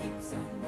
keeps on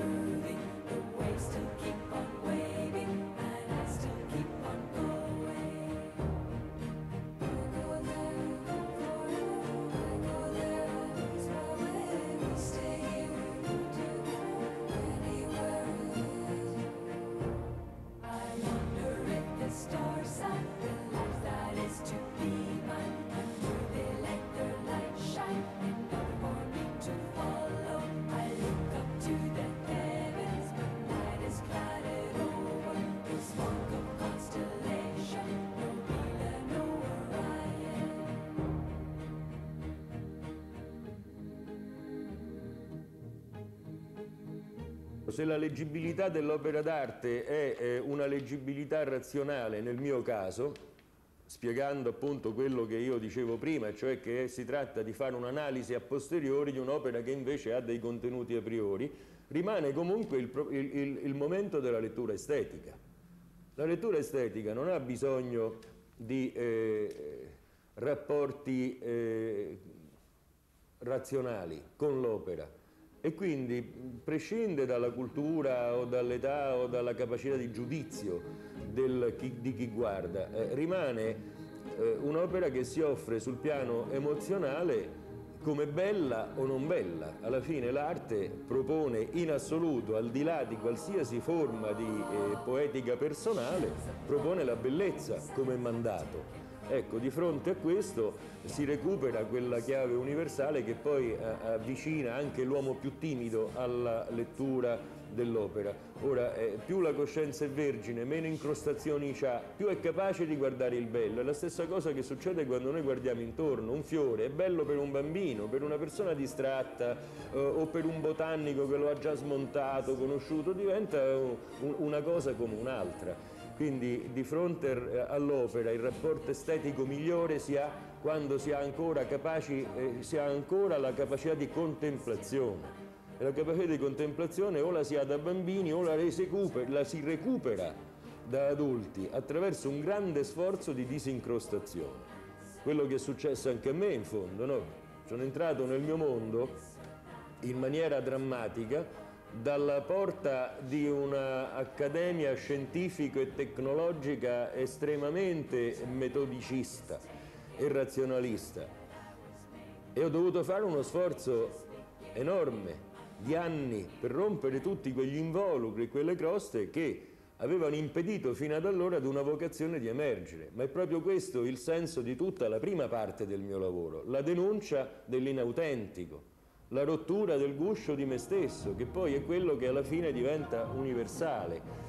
Se la leggibilità dell'opera d'arte è una leggibilità razionale, nel mio caso, spiegando appunto quello che io dicevo prima, cioè che si tratta di fare un'analisi a posteriori di un'opera che invece ha dei contenuti a priori, rimane comunque il- il- il momento della lettura estetica. La lettura estetica non ha bisogno di eh, rapporti eh, razionali con l'opera e quindi prescinde dalla cultura o dall'età o dalla capacità di giudizio del di chi guarda, Eh, rimane eh, un'opera che si offre sul piano emozionale come bella o non bella. Alla fine l'arte propone in assoluto, al di là di qualsiasi forma di eh, poetica personale, propone la bellezza come mandato. Ecco, di fronte a questo si recupera quella chiave universale che poi eh, avvicina anche l'uomo più timido alla lettura dell'opera. Ora, eh, più la coscienza è vergine, meno incrostazioni ha, più è capace di guardare il bello. È la stessa cosa che succede quando noi guardiamo intorno. Un fiore è bello per un bambino, per una persona distratta eh, o per un botanico che lo ha già smontato, conosciuto, diventa un- una cosa come un'altra. Quindi di fronte eh, all'opera il rapporto estetico migliore si ha quando si ha ancora, capaci, eh, si ha ancora la capacità di contemplazione. E la capacità di contemplazione o la si ha da bambini o la, la si recupera da adulti attraverso un grande sforzo di disincrostazione. Quello che è successo anche a me in fondo, no? Sono entrato nel mio mondo in maniera drammatica dalla porta di un'accademia scientifico e tecnologica estremamente metodicista e razionalista e ho dovuto fare uno sforzo enorme di anni per rompere tutti quegli involucri, quelle croste che avevano impedito fino ad allora ad una vocazione di emergere. Ma è proprio questo il senso di tutta la prima parte del mio lavoro, la denuncia dell'inautentico, la rottura del guscio di me stesso, che poi è quello che alla fine diventa universale.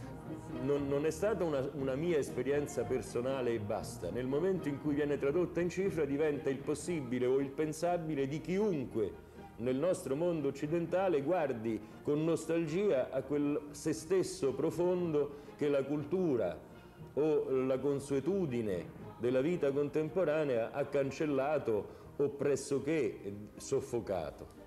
Non, non è stata una, una mia esperienza personale e basta. Nel momento in cui viene tradotta in cifra diventa il possibile o il pensabile di chiunque nel nostro mondo occidentale guardi con nostalgia a quel se stesso profondo che la cultura o la consuetudine della vita contemporanea ha cancellato o pressoché soffocato.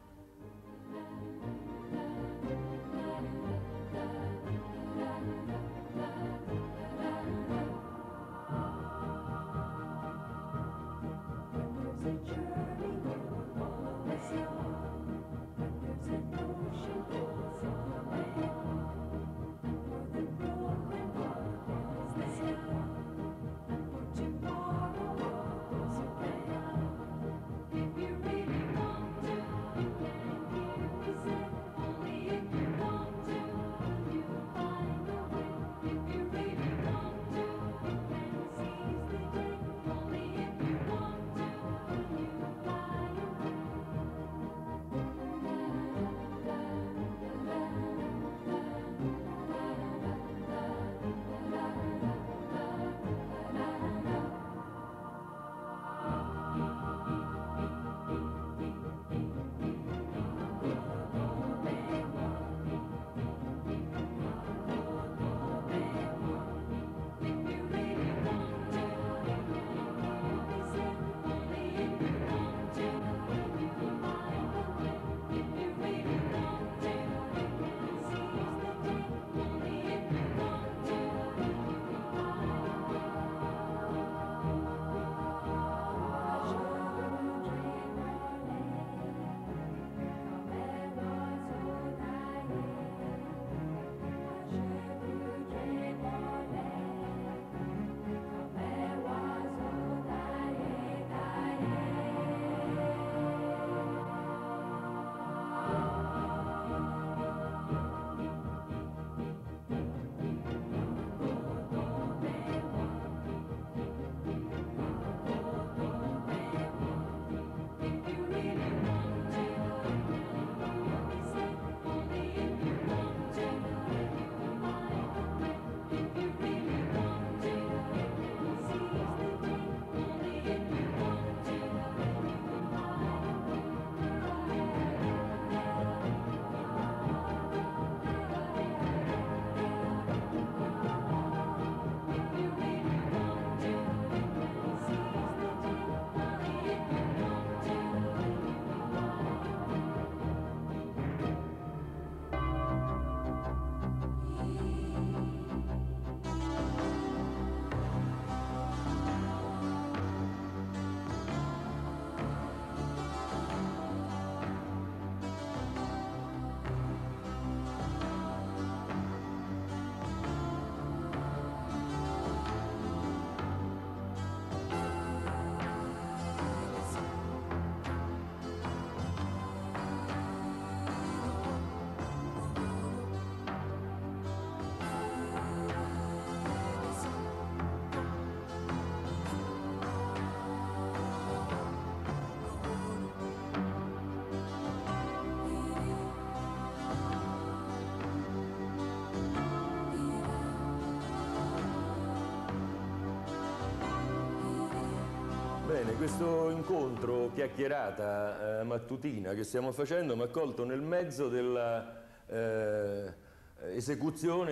Bene, questo incontro chiacchierata eh, mattutina che stiamo facendo mi ha colto nel mezzo della eh,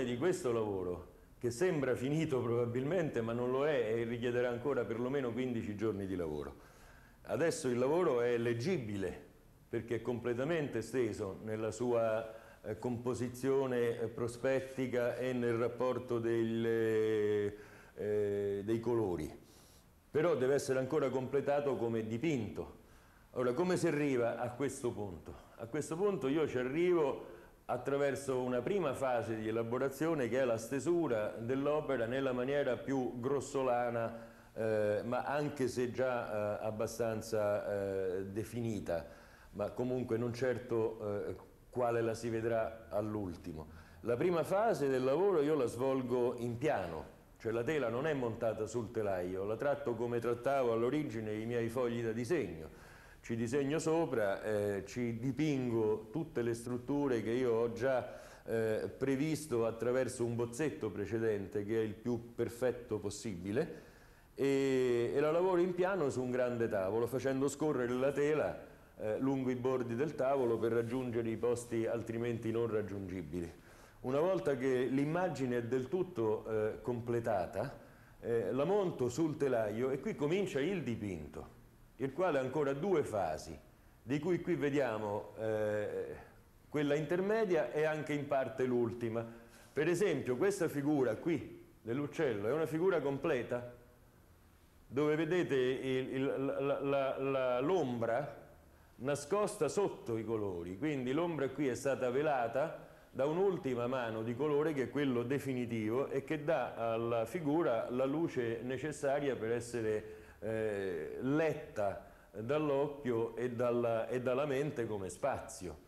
di questo lavoro che sembra finito probabilmente ma non lo è e richiederà ancora perlomeno 15 giorni di lavoro. Adesso il lavoro è leggibile perché è completamente esteso nella sua eh, composizione eh, prospettica e nel rapporto del, eh, dei colori però deve essere ancora completato come dipinto. Ora, come si arriva a questo punto? A questo punto io ci arrivo attraverso una prima fase di elaborazione che è la stesura dell'opera nella maniera più grossolana, eh, ma anche se già eh, abbastanza eh, definita, ma comunque non certo eh, quale la si vedrà all'ultimo. La prima fase del lavoro io la svolgo in piano, cioè la tela non è montata sul telaio, la tratto come trattavo all'origine i miei fogli da disegno. Ci disegno sopra, eh, ci dipingo tutte le strutture che io ho già eh, previsto attraverso un bozzetto precedente che è il più perfetto possibile e, e la lavoro in piano su un grande tavolo facendo scorrere la tela eh, lungo i bordi del tavolo per raggiungere i posti altrimenti non raggiungibili. Una volta che l'immagine è del tutto eh, completata, eh, la monto sul telaio e qui comincia il dipinto, il quale ha ancora due fasi, di cui qui vediamo eh, quella intermedia e anche in parte l'ultima. Per esempio questa figura qui dell'uccello è una figura completa, dove vedete l'ombra nascosta sotto i colori, quindi l'ombra qui è stata velata da un'ultima mano di colore che è quello definitivo e che dà alla figura la luce necessaria per essere eh, letta dall'occhio e, e dalla mente come spazio.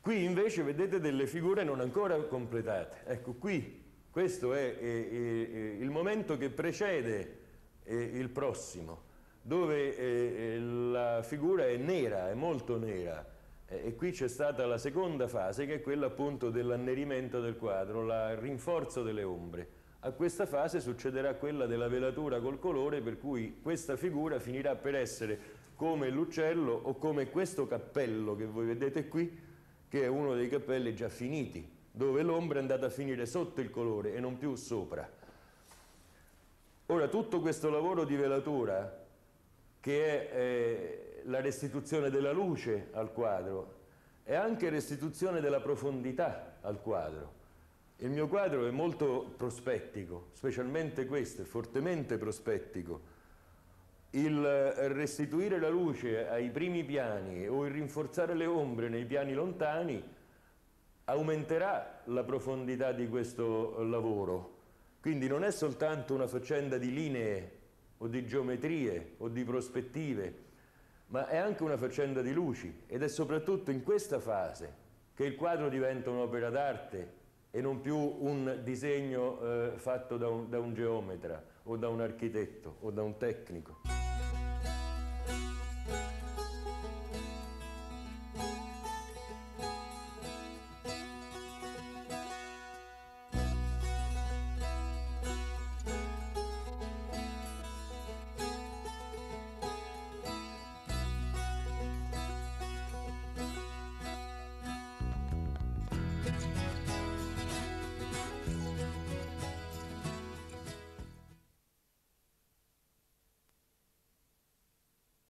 Qui invece vedete delle figure non ancora completate. Ecco, qui questo è, è, è il momento che precede il prossimo, dove eh, la figura è nera, è molto nera, e qui c'è stata la seconda fase che è quella appunto dell'annerimento del quadro, il rinforzo delle ombre. A questa fase succederà quella della velatura col colore per cui questa figura finirà per essere come l'uccello o come questo cappello che voi vedete qui, che è uno dei cappelli già finiti, dove l'ombra è andata a finire sotto il colore e non più sopra. Ora tutto questo lavoro di velatura che è eh, la restituzione della luce al quadro e anche restituzione della profondità al quadro. Il mio quadro è molto prospettico, specialmente questo, è fortemente prospettico. Il restituire la luce ai primi piani o il rinforzare le ombre nei piani lontani aumenterà la profondità di questo lavoro. Quindi non è soltanto una faccenda di linee o di geometrie o di prospettive, ma è anche una faccenda di luci ed è soprattutto in questa fase che il quadro diventa un'opera d'arte e non più un disegno eh, fatto da un, da un geometra o da un architetto o da un tecnico.